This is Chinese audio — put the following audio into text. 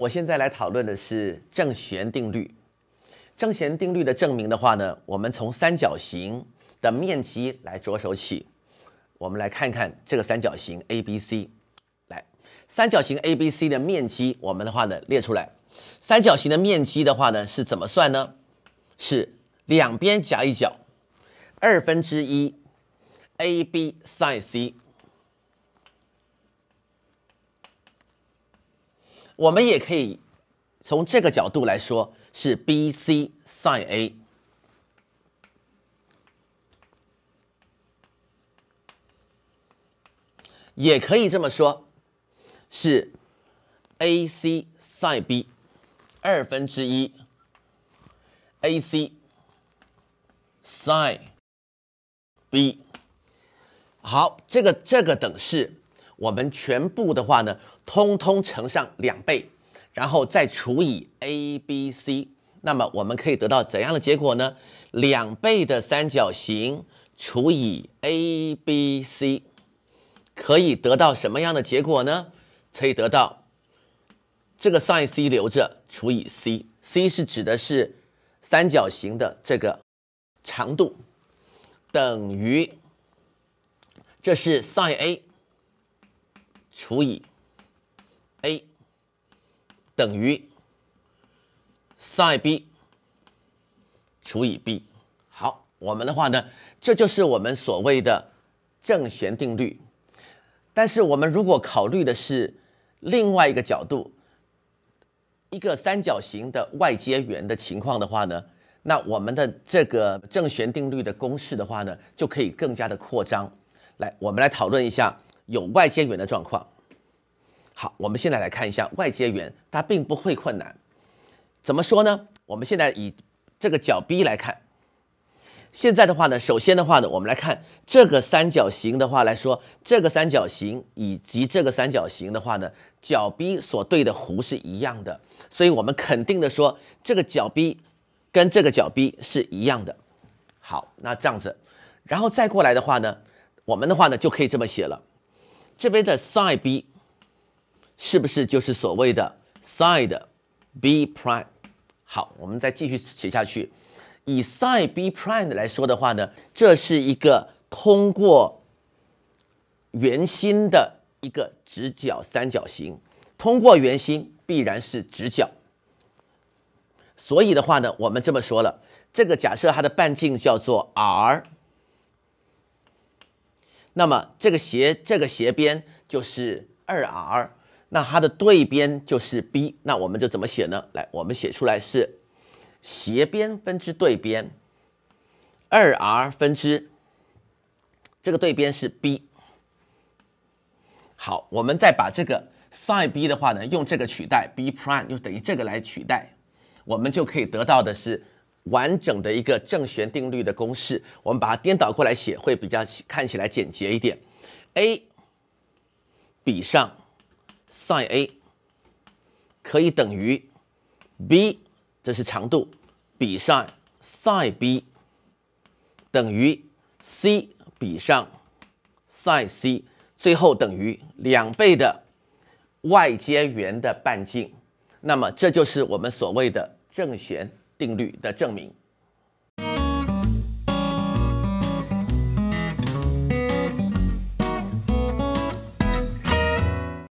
我现在来讨论的是正弦定律。正弦定律的证明的话呢，我们从三角形的面积来着手起。我们来看看这个三角形 ABC。来，三角形 ABC 的面积，我们的话呢列出来。三角形的面积的话呢是怎么算呢？是两边夹一角，二分之一 AB sin C。我们也可以从这个角度来说，是 BC sin A，也可以这么说，是 AC sin B，二分之一 AC sin B。好，这个这个等式。我们全部的话呢，通通乘上两倍，然后再除以 a b c，那么我们可以得到怎样的结果呢？两倍的三角形除以 a b c，可以得到什么样的结果呢？可以得到这个 sin c 留着除以 c，c 是指的是三角形的这个长度，等于这是 sin a。除以 a 等于 sin b 除以 b。好，我们的话呢，这就是我们所谓的正弦定律。但是我们如果考虑的是另外一个角度，一个三角形的外接圆的情况的话呢，那我们的这个正弦定律的公式的话呢，就可以更加的扩张。来，我们来讨论一下。有外接圆的状况，好，我们现在来看一下外接圆，它并不会困难。怎么说呢？我们现在以这个角 B 来看，现在的话呢，首先的话呢，我们来看这个三角形的话来说，这个三角形以及这个三角形的话呢，角 B 所对的弧是一样的，所以我们肯定的说，这个角 B 跟这个角 B 是一样的。好，那这样子，然后再过来的话呢，我们的话呢就可以这么写了。这边的 sin b 是不是就是所谓的 sin b prime？好，我们再继续写下去。以 sin b prime 来说的话呢，这是一个通过圆心的一个直角三角形。通过圆心必然是直角，所以的话呢，我们这么说了，这个假设它的半径叫做 r。那么这个斜这个斜边就是二 r，那它的对边就是 b，那我们就怎么写呢？来，我们写出来是斜边分之对边，二 r 分之这个对边是 b。好，我们再把这个 sin b 的话呢，用这个取代 b prime，就等于这个来取代，我们就可以得到的是。完整的一个正弦定律的公式，我们把它颠倒过来写，会比较看起来简洁一点。a 比上 sin a 可以等于 b，这是长度，比上 sin b 等于 c 比上 sin c，最后等于两倍的外接圆的半径。那么这就是我们所谓的正弦。定律的证明。